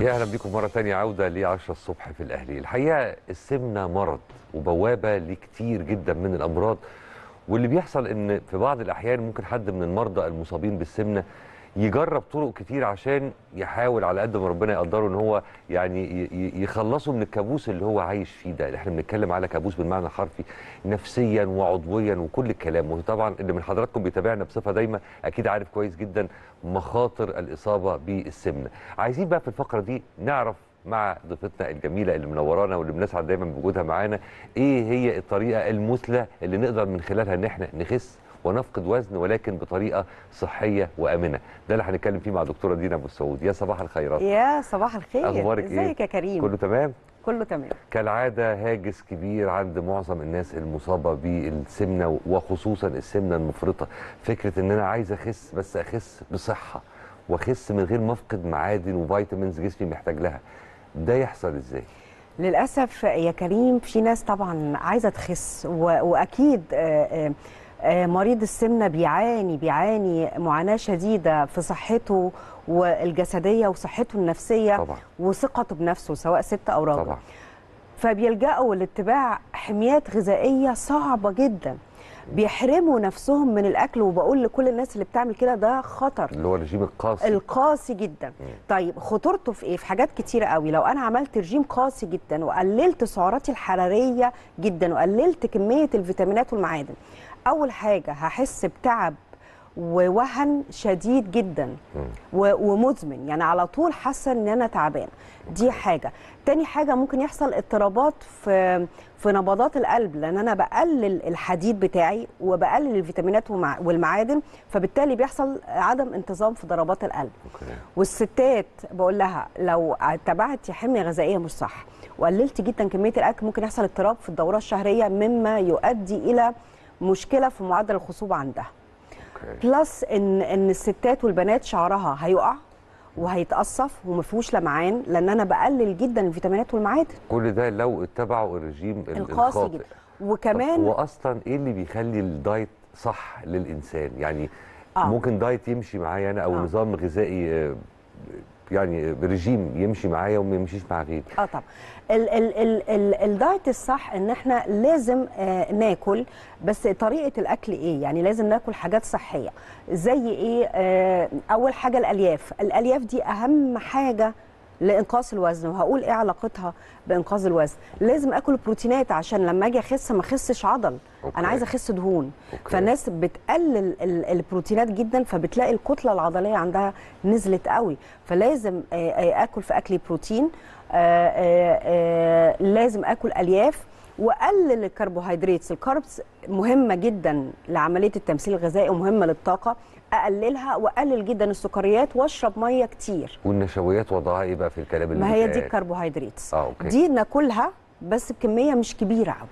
يا أهلا بكم مرة تانية عودة ل 10 الصبح في الأهلي. الحقيقة السمنة مرض وبوابة لكتير جدا من الأمراض واللي بيحصل إن في بعض الأحيان ممكن حد من المرضى المصابين بالسمنة يجرب طرق كتير عشان يحاول على قد ما ربنا يقدره إن هو يعني يخلصه من الكابوس اللي هو عايش فيه ده. إحنا بنتكلم على كابوس بالمعنى الحرفي نفسيا وعضويا وكل الكلام. وطبعا اللي من حضراتكم بيتابعنا بصفة دايمه أكيد عارف كويس جدا مخاطر الإصابة بالسمنه عايزين بقى في الفقرة دي نعرف مع ضيفتنا الجميلة اللي منورانا واللي بنسعد دايما بوجودها معانا إيه هي الطريقة المثلى اللي نقدر من خلالها إن إحنا نخس ونفقد وزن ولكن بطريقة صحية وآمنة. ده اللي هنتكلم فيه مع دكتورة دينا أبو السعود. يا صباح الخيرات يا صباح الخير. أخبارك إيه؟ إزيك يا كريم؟ كله تمام؟ كله تمام. كالعادة هاجس كبير عند معظم الناس المصابة بالسمنة وخصوصا السمنة المفرطة. فكرة إن أنا عايز أخس بس أخس بصحة وأخس من غير ما أفقد معادن وفيتامينز جسمي محتاج لها. ده يحصل إزاي؟ للأسف يا كريم في ناس طبعا عايزة تخس. وأكيد آه، آه، مريض السمنة بيعاني بيعاني معاناة شديدة في صحته والجسدية وصحته النفسية طبعا. وثقته بنفسه سواء ست أو راجل. طبعا. فبيلجأوا لاتباع حميات غذائية صعبة جدا. بيحرموا نفسهم من الأكل وبقول لكل الناس اللي بتعمل كده ده خطر. اللي هو الرجيم القاسي. القاسي جدا. طيب خطورته في إيه؟ في حاجات كتيرة قوي. لو أنا عملت رجيم قاسي جدا وقللت سعراتي الحرارية جدا وقللت كمية الفيتامينات والمعادن أول حاجة هحس بتعب ووهن شديد جدا ومزمن. يعني على طول حاسة إن أنا تعبانة. دي حاجة. تاني حاجة ممكن يحصل اضطرابات في في نبضات القلب لأن أنا بقلل الحديد بتاعي وبقلل الفيتامينات والمعادن فبالتالي بيحصل عدم انتظام في ضربات القلب. okay. والستات بقول لها لو اتبعتي حمية غذائية مش صح وقللت جدا كمية الأكل ممكن يحصل اضطراب في الدوره الشهرية مما يؤدي إلى مشكلة في معدل الخصوبة عندها. okay plus إن إن الستات والبنات شعرها هيقع وهيتقصف وما فيهوش لمعان لأن أنا بقلل جدا الفيتامينات والمعادن. كل ده لو اتبعوا الرجيم ال- القاسي جدا. وكمان هو أصلا إيه اللي بيخلي ال diet صح للإنسان؟ يعني آه. ممكن diet يمشي معايا أنا أو آه. نظام غذائي آه، يعني رجيم يمشي معايا وما يمشيش مع غيري. آه طبعا. ال diet الصح إن إحنا لازم آه ناكل بس طريقة الأكل إيه؟ يعني لازم ناكل حاجات صحية. زي إيه؟ آه أول حاجة الألياف. الألياف دي أهم حاجة لإنقاص الوزن وهقول إيه علاقتها بإنقاص الوزن. لازم آكل بروتينات عشان لما أجي أخس ما أخسش عضل. okay. أنا عايزة أخس دهون. okay. فالناس بتقلل ال- البروتينات جدا فبتلاقي الكتلة العضلية عندها نزلت قوي. فلازم آه، آكل في اكلي بروتين. لازم آكل ألياف. واقلل الكربوهيدرات. ال carbs مهمة جدا لعملية التمثيل الغذائي ومهمة للطاقة. أقللها وأقلل جدا السكريات وأشرب مية كتير. والنشويات وضعها إيه بقى في الكلام اللي ما هي دي؟ الكربوهيدرات. آه okay. دي ناكلها بس بكمية مش كبيرة قوي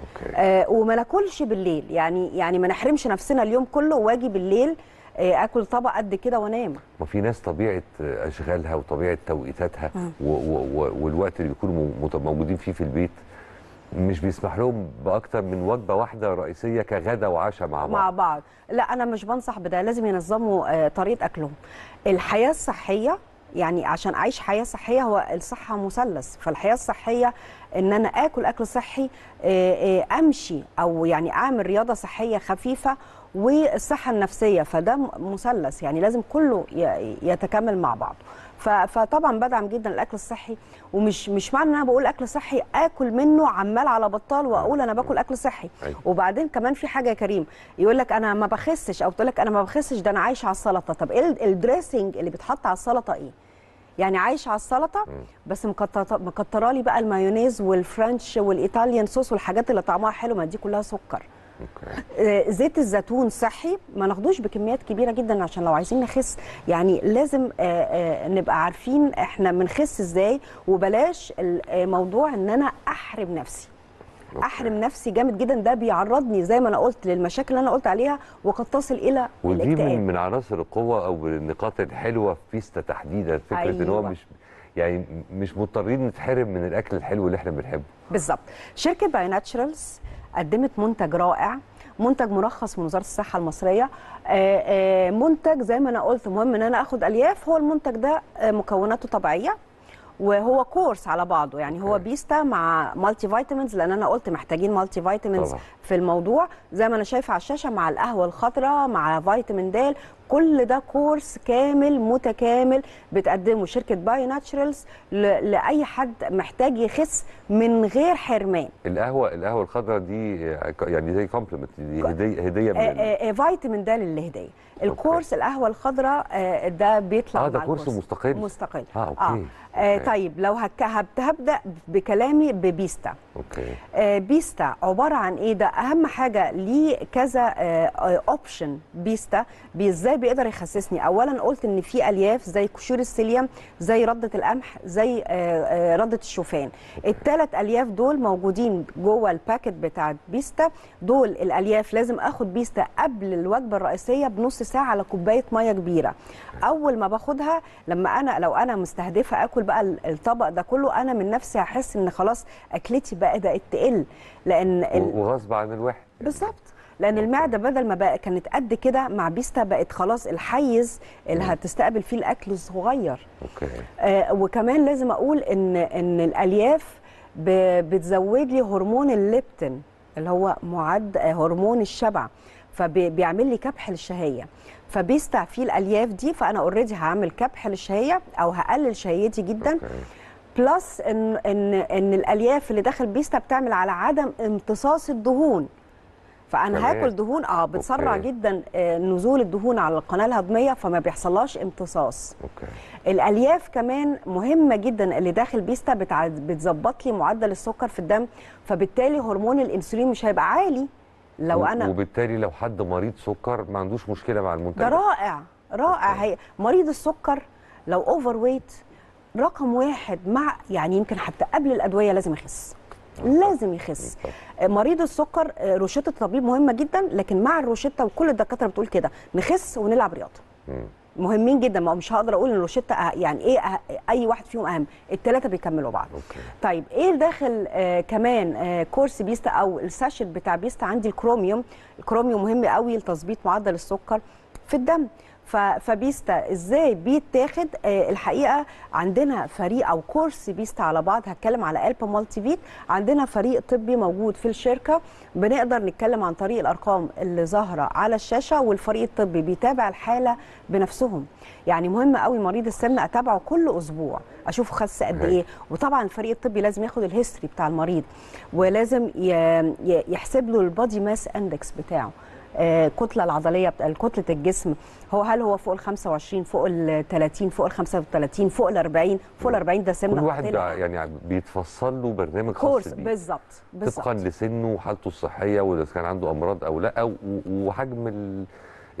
okay. آه وما ناكلش بالليل. يعني يعني ما نحرمش نفسنا اليوم كله واجي بالليل آه آكل طبق قد كده وأنام. ما في ناس طبيعة أشغالها وطبيعة توقيتاتها و والوقت اللي بيكونوا مو- موجودين فيه في البيت مش بيسمح لهم بأكتر من وجبة واحدة رئيسية كغدا وعشاء مع بعض. مع بعض. لا أنا مش بنصح بده لازم ينظموا آه، طريقة أكلهم. الحياة الصحية يعني عشان أعيش حياة صحية هو الصحة مثلث. فالحياة الصحية إن أنا آكل أكل صحي آه، آه، أمشي أو يعني أعمل رياضة صحية خفيفة والصحة النفسية فده مثلث يعني لازم كله يتكامل مع بعضه فطبعا بدعم جدا الأكل الصحي ومش مش معنى إن أنا بقول أكل صحي آكل منه عمال على بطال وأقول أنا باكل أكل صحي. أيوة. وبعدين كمان في حاجة يا كريم يقول لك أنا ما بخسش أو تقول لك أنا ما بخسش ده أنا عايش على السلطة. طب إيه ال- ال dressing اللي بيتحط على السلطة إيه؟ يعني عايش على السلطة بس مكتره مكتره لي بقى المايونيز وال French وال Italian sauce والحاجات اللي طعمها حلو ما دي كلها سكر. زيت الزيتون صحي ما ناخدوش بكميات كبيرة جدا عشان لو عايزين نخس يعني لازم آه، آه، نبقى عارفين إحنا بنخس إزاي وبلاش الموضوع إن أنا أحرم نفسي okay. أحرم نفسي جامد جدا ده بيعرضني زي ما أنا قلت للمشاكل اللي أنا قلت عليها وقد تصل إلى ودي الاكتئاب من من عناصر القوة أو النقاط الحلوة في فيستا تحديدا فكرة إن هو أيوة. مش يعني مش مضطرين نتحرم من الأكل الحلو اللي إحنا بنحبه بالظبط شركة Bio Naturals قدمت منتج رائع منتج مرخص من وزارة الصحة المصرية. آه، آه، منتج زي ما أنا قلت مهم إن أنا آخد ألياف هو المنتج ده آه، مكوناته طبيعية. وهو course على بعضه يعني هو. بيستا مع multivitamins لأن أنا قلت محتاجين multivitamins. في الموضوع زي ما أنا شايفة على الشاشة مع القهوة الخضراء مع فيتامين د كل ده course كامل متكامل بتقدمه شركة Bio Naturals لأي حد محتاج يخس من غير حرمان القهوة القهوة الخضراء دي يعني زي compliment دي هدية هدية من آه، آه، آه، فيتامين د للهدية ال course القهوة الخضراء آه، ده بيطلع آه ده مع course ال course. مستقل. مستقل. آه okay. آه. آه okay. طيب لو هبدأ بكلامي ببيستا. okay. آه، بيستا عبارة عن إيه ده؟ أهم حاجة ليه كذا option بيستا. بي إزاي بيقدر يخسسني اولا قلت إن في ألياف زي قشور السيليوم زي ردة القمح زي آه، آه، ردة الشوفان. الثلاث ألياف دول موجودين جوه ال packet بتاع بيستا. دول الألياف لازم آخد بيستا قبل الوجبة الرئيسية بنص ساعة على كوباية مية كبيرة. أول ما باخدها لما أنا لو أنا مستهدفة آكل بقى الطبق ده كله أنا من نفسي هحس إن خلاص أكلتي بدات تقل. لأن ال... وغصب عن الواحد. بالظبط. لأن المعدة بدل ما بقى كانت قد كده مع بيستا بقت خلاص الحيز اللي هتستقبل فيه الأكل صغير okay. آه وكمان لازم أقول إن إن الألياف بتزود لي هرمون الليبتين اللي هو معد آه، هرمون الشبع. فبيعمل لي كبح للشهية. فبيستا فيه الألياف دي فأنا already هعمل كبح للشهية أو هقلل شهيتي جدا. okay. plus ان ان إن الألياف اللي داخل بيستا بتعمل على عدم امتصاص الدهون. فأنا تمام. هاكل دهون آه بتسرع okay. جدا آه، نزول الدهون على القناة الهضمية فما بيحصلهاش امتصاص. okay. الألياف كمان مهمة جدا اللي داخل بيستا بتظبط لي معدل السكر في الدم فبالتالي هرمون الإنسولين مش هيبقى عالي. لو أنا وبالتالي لو حد مريض سكر ما عندوش مشكلة مع المنتج ده. رائع رائع. هي مريض السكر لو overweight رقم واحد مع يعني يمكن حتى قبل الأدوية لازم يخس. لازم يخس. مريض السكر آه، روشتة الطبيب مهمة جدا لكن مع الروشتة وكل الدكاترة بتقول كده. نخس ونلعب رياضة. مهمين جدا. ما هو مش هقدر أقول إن الروشته أه- يعني إيه أه- أي واحد فيهم أهم. الثلاثه بيكملوا بعض. okay. طيب إيه داخل آه كمان آه course بيستا أو ال sachet بتاع بيستا عندي الكروميوم. الكروميوم مهم قوي لتظبيط معدل السكر في الدم. فبيستا إزاي بيتاخد؟ آه الحقيقة عندنا فريق أو course بيستا على بعض هتكلم على ألب multivit عندنا فريق طبي موجود في الشركة. بنقدر نتكلم عن طريق الأرقام اللي ظاهرة على الشاشة والفريق الطبي بيتابع الحالة بنفسهم. يعني مهم قوي مريض السمنة أتابعه كل أسبوع أشوفه خس قد. إيه. وطبعا الفريق الطبي لازم ياخد ال history بتاع المريض ولازم يحسب له ال body mass index بتاعه. الكتله العضلية بتاع كتلة الجسم هو هل هو فوق ال 25 فوق ال 30 فوق ال 35 فوق ال 40 فوق ال 40 ده سمنة كل واحد يعني بيتفصل له برنامج خاص course بيه. بالظبط طبقا بالظبط. لسنه وحالته الصحية وإذا كان عنده أمراض أو لأ وحجم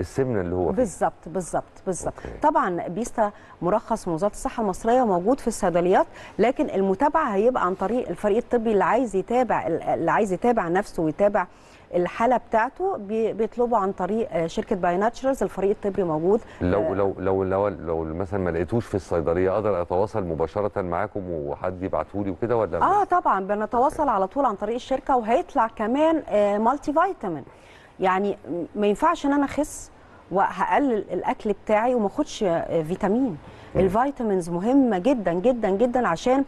السمنة اللي هو بالظبط بالظبط بالظبط. طبعا بيستا مرخص من وزارة الصحة المصرية وموجود في الصيدليات لكن المتابعة هيبقى عن طريق الفريق الطبي اللي عايز يتابع اللي عايز يتابع نفسه ويتابع الحالة بتاعته بي- بيطلبوا عن طريق شركة Bio Naturals الفريق الطبي موجود. لو آه، لو لو لو لو مثلا ما لقيتوش في الصيدلية أقدر أتواصل مباشرة معاكم وحد يبعته لي وكده ولا آه طبعا بنتواصل على طول عن طريق الشركة وهيطلع كمان آه multivitamin. يعني ما ينفعش إن أنا أخس وهقلل الأكل بتاعي وما أخدش فيتامين. ال vitamins مهمة جدا جدا جدا عشان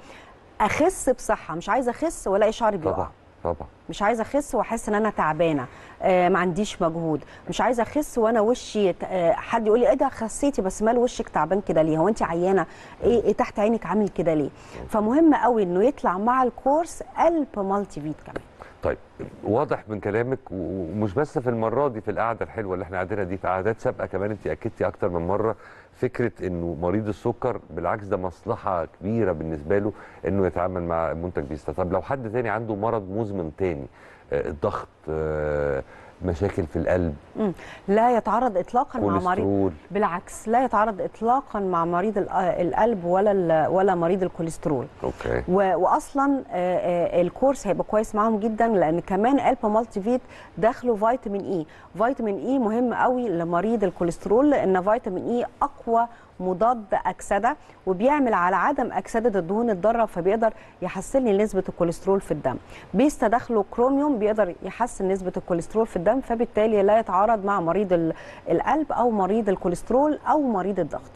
أخس بصحة. مش عايزة أخس وألاقي شعري بيقع. طبعا طبعا. مش عايزة أخس وأحس إن أنا تعبانة آه ما عنديش مجهود. مش عايزة أخس وأنا وشي آه حد يقول لي إيه ده خسيتي؟ بس مال وشك تعبان كده ليه؟ هو انت عيانة؟ إيه, إيه تحت عينك عامل كده ليه؟ فمهم قوي إنه يطلع مع ال course ألب مالتي فيت كمان طيب واضح من كلامك ومش بس في المرة دي في القعدة الحلوة اللي إحنا قاعدينها دي في قعدات سابقة كمان انت أكدتي أكتر من مرة فكرة إنه مريض السكر بالعكس ده مصلحة كبيرة بالنسبة له إنه يتعامل مع منتج بيستا طب لو حد تاني عنده مرض مزمن تاني آه، الضغط آه، مشاكل في القلب. مم. لا يتعارض اطلاقا مع مريض. بالعكس لا يتعارض اطلاقا مع مريض آه، القلب ولا ولا مريض الكوليسترول. okay. و- واصلا آه، آه، ال course هيبقى كويس معاهم جدا لأن كمان ألب مالتي فيت داخله فيتامين E فيتامين E مهم قوي لمريض الكوليسترول لأن فيتامين E أقوى مضاد أكسدة وبيعمل على عدم أكسدة الدهون الضارة فبيقدر يحسن لي نسبة الكوليسترول في الدم. بيستا داخله كروميوم بيقدر يحسن نسبة الكوليسترول في الدم. فبالتالي لا يتعارض مع مريض ال- القلب أو مريض الكوليسترول أو مريض الضغط.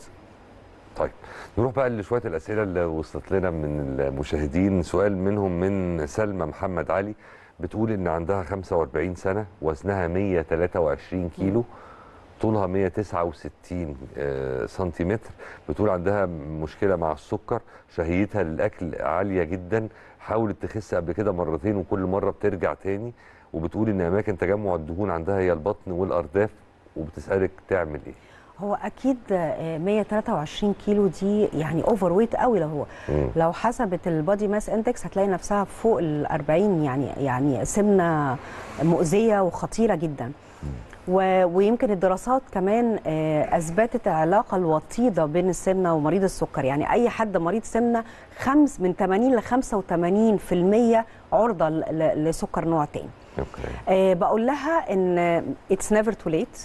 طيب نروح بقى لشوية الأسئلة اللي وصلت لنا من المشاهدين. سؤال منهم من سلمى محمد علي بتقول إن عندها 45 سنة وزنها 123 كيلو طولها 169 آه، سنتيمتر. بتقول عندها مشكلة مع السكر شهيتها للأكل عالية جدا حاولت تخس قبل كده مرتين وكل مرة بترجع تاني. وبتقول إن أماكن تجمع الدهون عندها هي البطن والأرداف وبتسألك تعمل إيه؟ هو أكيد آه، 123 كيلو دي يعني overweight قوي لو هو. مم. لو حسبت ال body mass index هتلاقي نفسها فوق ال 40 يعني يعني سمنة مؤذية وخطيرة جدا. و- ويمكن الدراسات كمان آه، أثبتت العلاقة الوطيدة بين السمنة ومريض السكر. يعني أي حد مريض سمنة خمس من 80 ل 85% عرضة لسكر نوع تاني. Okay. آه، بقول لها إن it's never too late.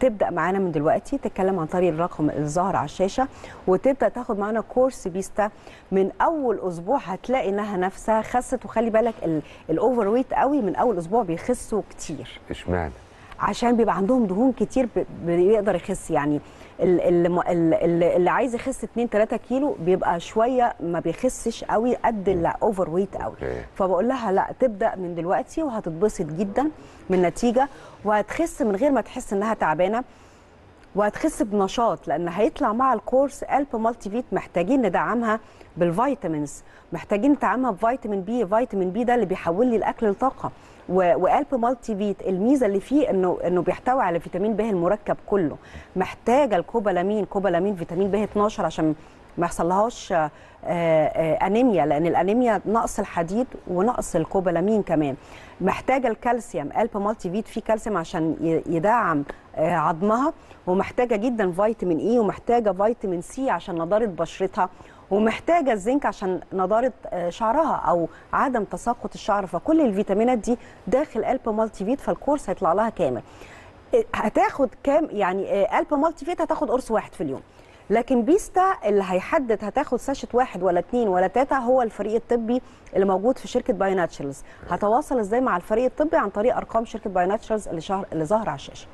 تبدأ معانا من دلوقتي تتكلم عن طريق الرقم الظاهر على الشاشة وتبدأ تاخد معانا course بيستا. من أول أسبوع هتلاقي إنها نفسها خست وخلي بالك ال overweight قوي من أول أسبوع بيخسوا كتير. إشمعنى؟ عشان بيبقى عندهم دهون كتير بيقدر يخس. يعني ال- ال- ال- ال- اللي عايز يخس 2 3 كيلو بيبقى شوية ما بيخسش قوي قد ال overweight قوي. فبقول لها لا تبدأ من دلوقتي وهتتبسط جدا من النتيجة وهتخس من غير ما تحس إنها تعبانة. وهتخس بنشاط لأن هيطلع مع ال course ألب مالتي فيت محتاجين ندعمها بال vitamins محتاجين ندعمها بفيتامين B فيتامين B ده اللي بيحول لي الأكل لطاقة. وألب مالتي فيت الميزة اللي فيه إنه إنه بيحتوي على فيتامين ب المركب كله. محتاجة ال cobalamin cobalamin فيتامين ب 12 عشان ما يحصلهاش آه، آه، آنيميا لأن الآنيميا نقص الحديد ونقص الكوبالامين كمان. محتاجة الكالسيوم ألب مالتي فيت فيه كالسيوم عشان يدعم عظمها ومحتاجة جدا فيتامين E ومحتاجة فيتامين C عشان نضارة بشرتها ومحتاجة الزنك عشان نضارة آه، شعرها أو عدم تساقط الشعر. فكل الفيتامينات دي داخل ألب مالتي فيت فال course هيطلع لها كامل. هتاخد كام؟ يعني ألب مالتي فيت هتاخد قرص واحد في اليوم. لكن بيستا اللي هيحدد هتاخد ساشة واحد ولا اتنين ولا تلاتة هو الفريق الطبي اللي موجود في شركة Bio Naturals هتواصل إزاي مع الفريق الطبي عن طريق أرقام شركة Bio Naturals اللي شهر اللي ظاهرة على الشاشة.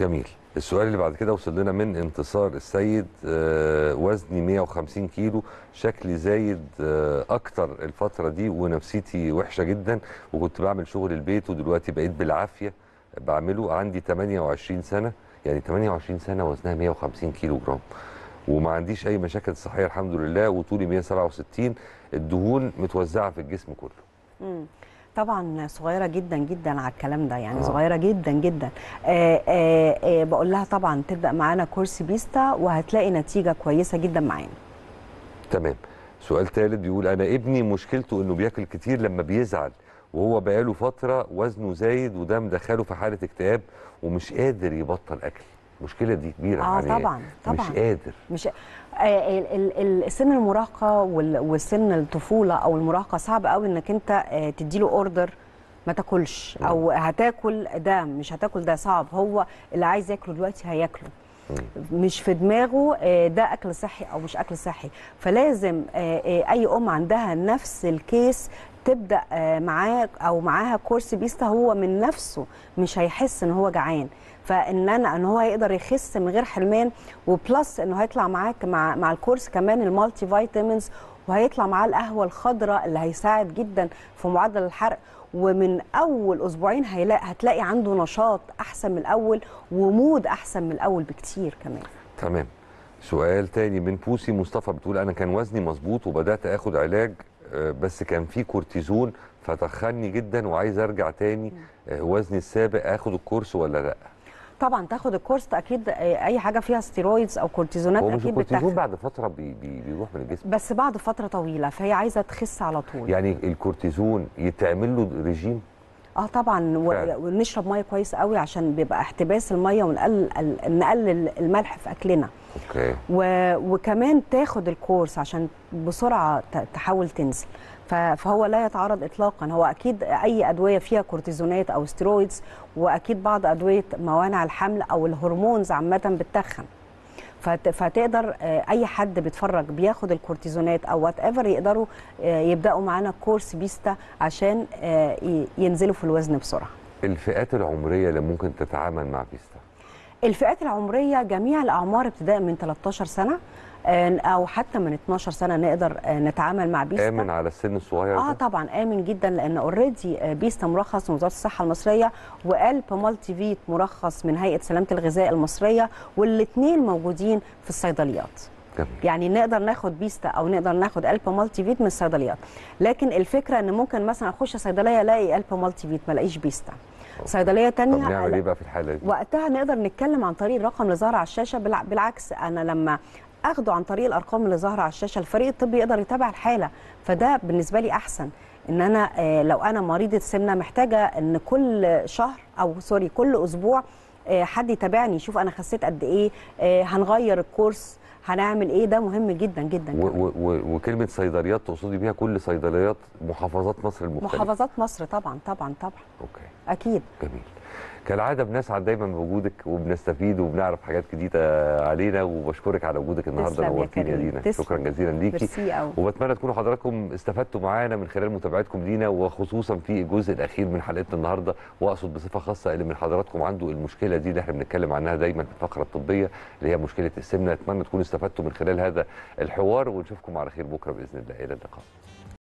جميل. السؤال اللي بعد كده وصل لنا من انتصار السيد آه، وزني 150 كيلو شكلي زايد آه، أكتر الفترة دي ونفسيتي وحشة جدا وكنت بعمل شغل البيت ودلوقتي بقيت بالعافية بعمله عندي 28 سنة يعني 28 سنة وزنها 150 كيلو جرام وما عنديش أي مشاكل صحية الحمد لله وطولي 167 الدهون متوزعة في الجسم كله. طبعا صغيرة جدا جدا على الكلام ده يعني آه. صغيرة جدا جدا. آه آه آه بقول لها طبعا تبدأ معانا كورس بيستا وهتلاقي نتيجة كويسة جدا معانا. تمام. سؤال ثالث بيقول أنا ابني مشكلته إنه بياكل كتير لما بيزعل وهو بقاله فترة وزنه زايد وده مدخله في حالة اكتئاب ومش قادر يبطل أكل. المشكلة دي كبيرة آه طبعا مش طبعا قادر. مش آه سن المراهقة وسن الطفولة أو المراهقة صعب قوي إنك أنت آه، تديله order ما تاكلش أو هتاكل ده مش هتاكل ده صعب. هو اللي عايز ياكله دلوقتي هياكله. مش في دماغه آه، ده أكل صحي أو مش أكل صحي. فلازم أي أم عندها نفس ال case تبدأ معاه أو معاها course بيستا هو من نفسه مش هيحس إن هو جعان. فإن أنا إن هو هيقدر يخس من غير حرمان و plus انه هيطلع معاك مع مع ال course كمان ال multivitamins وهيطلع معاه القهوة الخضراء اللي هيساعد جدا في معدل الحرق. ومن أول أسبوعين هيلاقي هتلاقي عنده نشاط أحسن من الأول و mood أحسن من الأول بكتير كمان. تمام. سؤال تاني من بوسي مصطفى بتقول أنا كان وزني مظبوط وبدأت آخد علاج آه، بس كان في كورتيزون فتخني جدا وعايز أرجع تاني. آه، وزني السابق آخد الكورس ولا لأ؟ طبعا تاخد الكورس أكيد أي حاجة فيها steroids أو كورتيزونات أكيد الكورتيزون بتاخد بعد فترة بي بي بيروح من الجسم؟ بس بعد فترة طويلة فهي عايزة تخس على طول. يعني الكورتيزون يتعمل له ريجيم؟ آه طبعا و-. ونشرب مية كويس قوي عشان بيبقى احتباس المية ونقلل نقلل الملح في أكلنا. okay. و... وكمان تاخد الكورس عشان بسرعة تحاول تنزل. فهو لا يتعارض اطلاقا. هو أكيد أي أدوية فيها كورتيزونات أو steroids وأكيد بعض أدوية موانع الحمل أو ال hormones عامة بتتخن. فت- فتقدر آه، أي حد بيتفرج بياخد الكورتيزونات أو whatever يقدروا آه، يبدأوا معانا course بيستا عشان آه، ينزلوا في الوزن بسرعة. الفئات العمرية اللي ممكن تتعامل مع بيستا؟ الفئات العمرية جميع الأعمار ابتداء من 13 سنة أو حتى من 12 سنة نقدر آه، نتعامل مع بيستا آمن على السن الصغير آه؟ طبعا آمن جدا لأن already بيستا مرخص من وزارة الصحة المصرية والب مالتي فيت مرخص من هيئة سلامة الغذاء المصرية والاثنين موجودين في الصيدليات جميل. يعني نقدر ناخد بيستا أو نقدر ناخد الب مالتي فيت من الصيدليات لكن الفكرة إن ممكن مثلا أخش صيدلية ألاقي الب مالتي فيت ما ألاقيش بيستا صيدلية طب تانية نعمل ألاقي- إيه بقى في الحالة دي؟ وقتها نقدر نتكلم عن طريق الرقم اللي ظهر على الشاشة بالع- بالعكس أنا لما اخده عن طريق الأرقام اللي ظاهرة على الشاشة. الفريق الطبي يقدر يتابع الحالة فده بالنسبة لي أحسن. إن أنا آه، لو أنا مريضة سمنة محتاجة إن كل شهر أو سوري كل أسبوع آه، حد يتابعني يشوف أنا خسيت قد إيه آه، هنغير الكورس هنعمل إيه؟ ده مهم جدا جدا وكلمة صيدليات تقصدي بيها كل صيدليات محافظات مصر المختلفة. محافظات مصر طبعا طبعا طبعا. أوكي. أكيد. جميل. كالعادة بنسعد دايما بوجودك وبنستفيد وبنعرف حاجات جديدة علينا وبشكرك على وجودك النهارده تسلم يا. دينا. شكرا جزيلا ليكي. وبتمنى تكونوا حضراتكم استفدتوا معانا من خلال متابعتكم لينا وخصوصا في الجزء الأخير من حلقتنا النهارده. وأقصد بصفة خاصة اللي من حضراتكم عنده المشكلة دي اللي إحنا بنتكلم عنها دايما في الفقرة الطبية اللي هي مشكلة السمنة. أتمنى تكونوا استفدتوا من خلال هذا الحوار ونشوفكم على خير بكرة بإذن الله. إلى اللقاء.